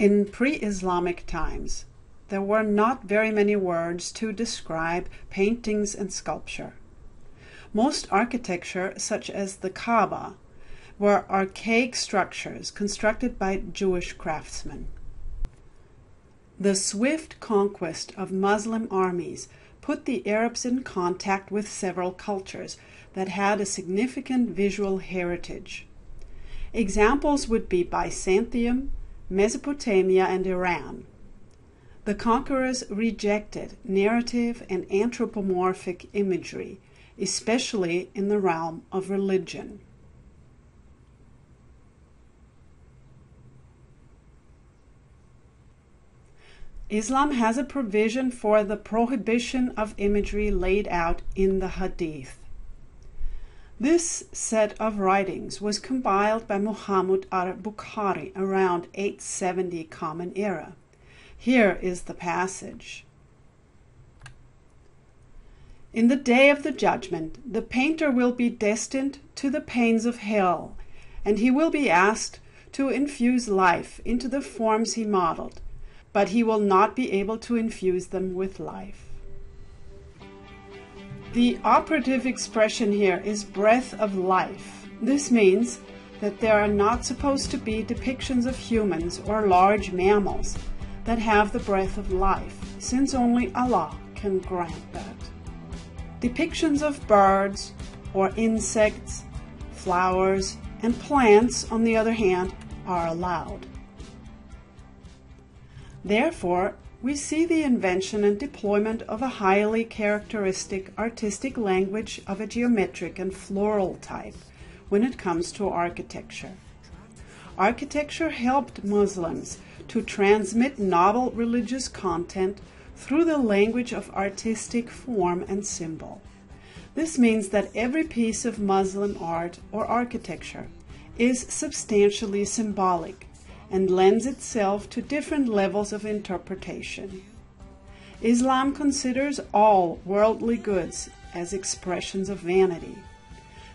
In pre Islamic times, there were not very many words to describe paintings and sculpture. Most architecture, such as the Kaaba, were archaic structures constructed by Jewish craftsmen. The swift conquest of Moslem armies put the Arabs in contact with several cultures that had a significant visual heritage. Examples would be Byzantium, Mesopotamia, and Iran. The conquerors rejected narrative and anthropomorphic imagery, especially in the realm of religion. Islam has a provision for the prohibition of imagery laid out in the Hadith. This set of writings was compiled by Muhammad al-Bukhari around 870 Common Era. Here is the passage. In the day of the judgment, the painter will be destined to the pains of hell, and he will be asked to infuse life into the forms he modeled but he will not be able to infuse them with life. The operative expression here is breath of life. This means that there are not supposed to be depictions of humans or large mammals that have the breath of life, since only Allah can grant that. Depictions of birds or insects, flowers, and plants, on the other hand, are allowed. Therefore, we see the invention and deployment of a highly characteristic artistic language of a geometric and floral type when it comes to architecture. Architecture helped Muslims to transmit novel religious content through the language of artistic form and symbol. This means that every piece of Muslim art or architecture is substantially symbolic and lends itself to different levels of interpretation. Islam considers all worldly goods as expressions of vanity.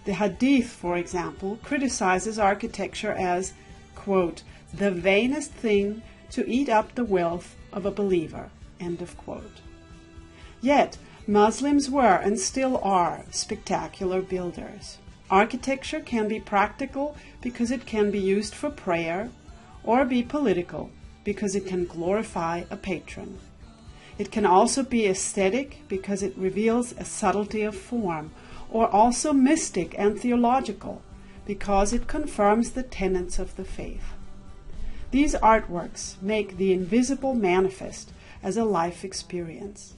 The Hadith, for example, criticizes architecture as, quote, the vainest thing to eat up the wealth of a believer, end of quote. Yet, Muslims were and still are spectacular builders. Architecture can be practical because it can be used for prayer, or be political because it can glorify a patron. It can also be aesthetic because it reveals a subtlety of form, or also mystic and theological because it confirms the tenets of the faith. These artworks make the invisible manifest as a life experience.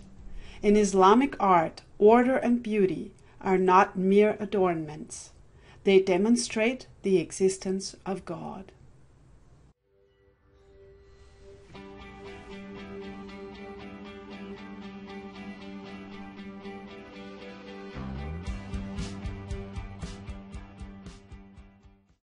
In Islamic art, order and beauty are not mere adornments, they demonstrate the existence of God.